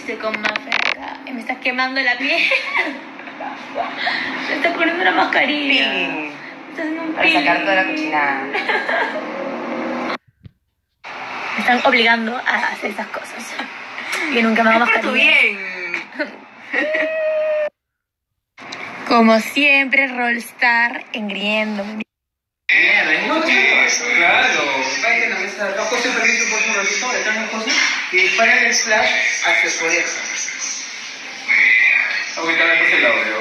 Estoy con Maffer acá y me estás quemando la piel. Me estás poniendo una mascarilla. Me estás haciendo un Para sacar toda la cochinada. Me están obligando a hacer esas cosas. Y nunca me hago Por tu mascarilla. bien. Como siempre, Rollstar engriendo. Mierda, ¿y no? Claro. Acá. José, permiso, por un ratito, le traen José. Y dispara el splash hacia su puse el audio.